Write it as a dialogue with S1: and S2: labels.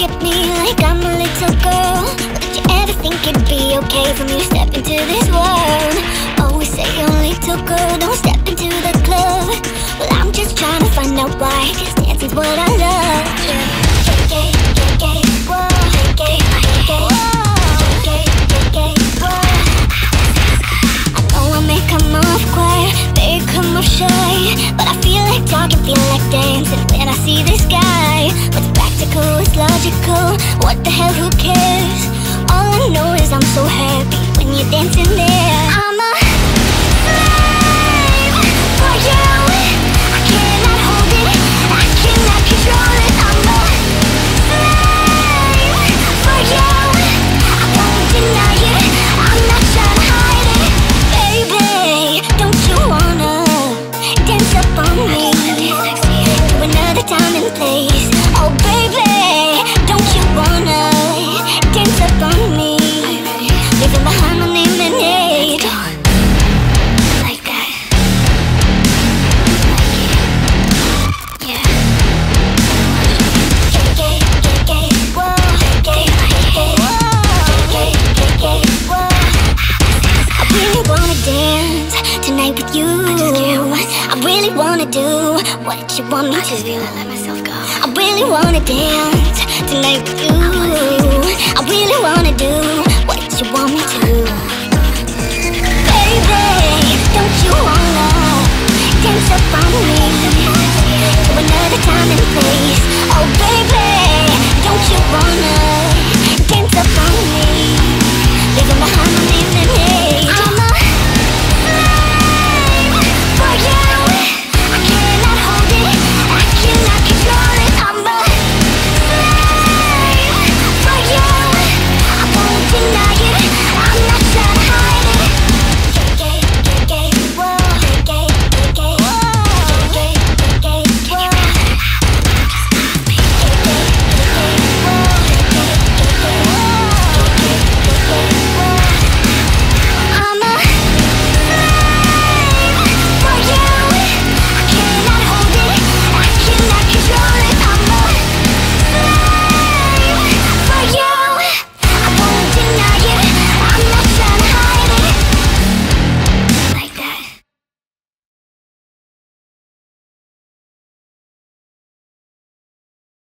S1: look at me like I'm a little girl. Did you ever think it'd be okay for me to step into this world? Always say you're a little girl, don't step into the club. Well, I'm just trying to find out why, cause dancing's what I love. Yeah. Gay, gay, gay, whoa, gay, gay, gay, whoa, come off quiet, may come off shy But I feel like talking, feel like dancing Oh baby, don't you wanna dance up on me? Leaving behind my Like that. Yeah. Gay, gay, gay, whoa. Gay, gay, gay, whoa. I really wanna dance tonight with you. I really wanna do what you want me to. let myself go. I really wanna dance tonight with you.